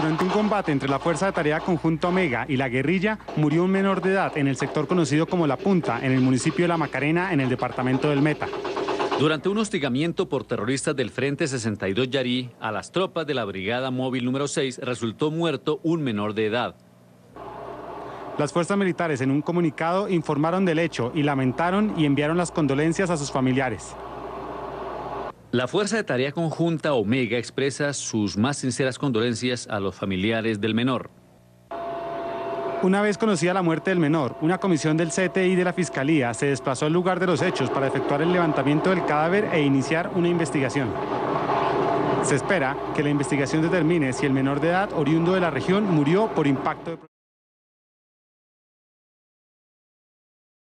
Durante un combate entre la Fuerza de Tarea Conjunta Omega y la guerrilla, murió un menor de edad en el sector conocido como La Punta, en el municipio de La Macarena, en el departamento del Meta. Durante un hostigamiento por terroristas del Frente 62 Yarí a las tropas de la Brigada Móvil número 6 resultó muerto un menor de edad. Las fuerzas militares en un comunicado informaron del hecho y lamentaron y enviaron las condolencias a sus familiares. La Fuerza de Tarea Conjunta Omega expresa sus más sinceras condolencias a los familiares del menor. Una vez conocida la muerte del menor, una comisión del CTI de la Fiscalía se desplazó al lugar de los hechos para efectuar el levantamiento del cadáver e iniciar una investigación. Se espera que la investigación determine si el menor de edad oriundo de la región murió por impacto de...